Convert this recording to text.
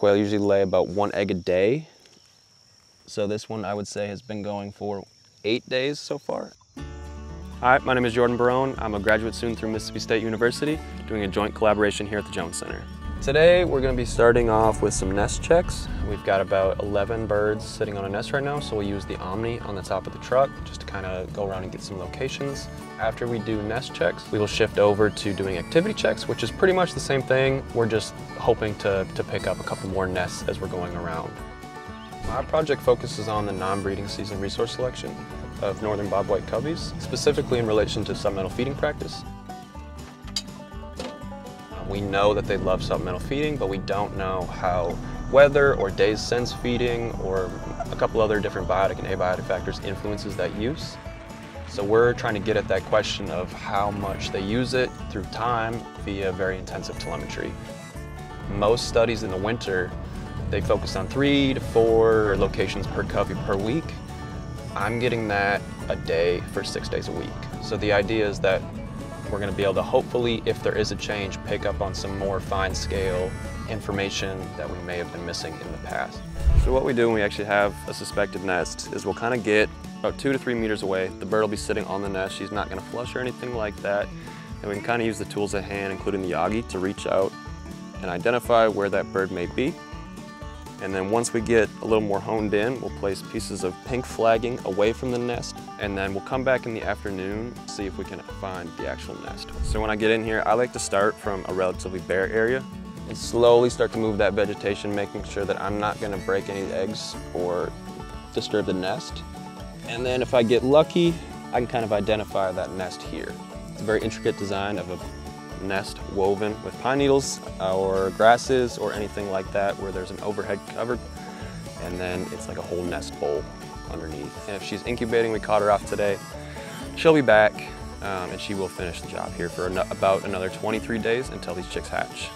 Quail usually lay about one egg a day. So this one I would say has been going for eight days so far. Hi, my name is Jordan Baron. I'm a graduate student through Mississippi State University doing a joint collaboration here at the Jones Center. Today we're going to be starting off with some nest checks. We've got about 11 birds sitting on a nest right now, so we'll use the Omni on the top of the truck just to kind of go around and get some locations. After we do nest checks, we will shift over to doing activity checks, which is pretty much the same thing. We're just hoping to, to pick up a couple more nests as we're going around. My project focuses on the non-breeding season resource selection of northern bobwhite coveys, specifically in relation to supplemental feeding practice. We know that they love supplemental feeding, but we don't know how weather or days since feeding or a couple other different biotic and abiotic factors influences that use. So we're trying to get at that question of how much they use it through time via very intensive telemetry. Most studies in the winter, they focus on three to four locations per covey per week. I'm getting that a day for six days a week. So the idea is that we're going to be able to hopefully, if there is a change, pick up on some more fine scale information that we may have been missing in the past. So what we do when we actually have a suspected nest is we'll kind of get about two to three meters away. The bird will be sitting on the nest. She's not going to flush or anything like that. And we can kind of use the tools at hand, including the Yagi, to reach out and identify where that bird may be. And then once we get a little more honed in, we'll place pieces of pink flagging away from the nest. And then we'll come back in the afternoon, to see if we can find the actual nest. So when I get in here, I like to start from a relatively bare area and slowly start to move that vegetation, making sure that I'm not gonna break any eggs or disturb the nest. And then if I get lucky, I can kind of identify that nest here. It's a very intricate design of a nest woven with pine needles or grasses or anything like that where there's an overhead cover and then it's like a whole nest bowl underneath. And if she's incubating, we caught her off today, she'll be back um, and she will finish the job here for an about another 23 days until these chicks hatch.